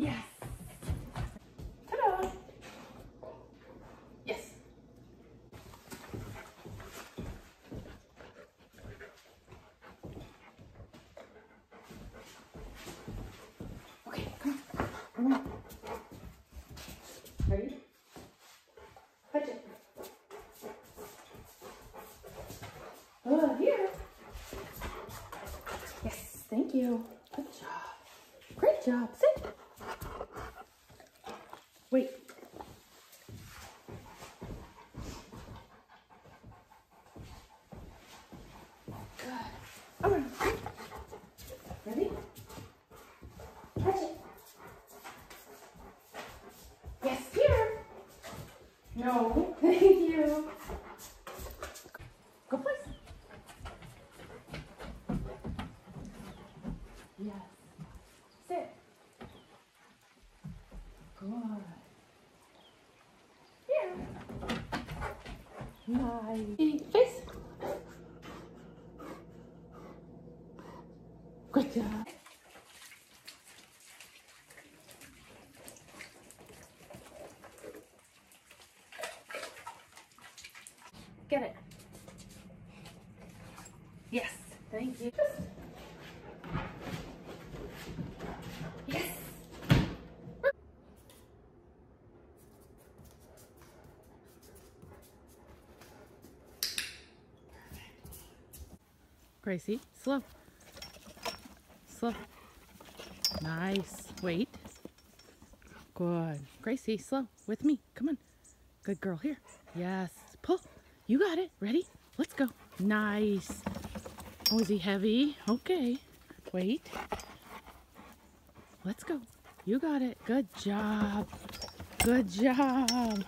Yes. Ta-da. Yes. Okay, come on. Come on. Ready? Touch it. Oh, here. Yes, thank you. Good job. Great job. Sit. Wait. Good. Ready? Touch it. Yes, here. No, thank you. Go please. Yes. Sit. Good. Here. Nice. Face. Good job. Get it. Yes. Thank you. Gracie, slow. Slow. Nice. Wait. Good. Gracie, slow. With me. Come on. Good girl. Here. Yes. Pull. You got it. Ready? Let's go. Nice. Oh, is he heavy? Okay. Wait. Let's go. You got it. Good job. Good job.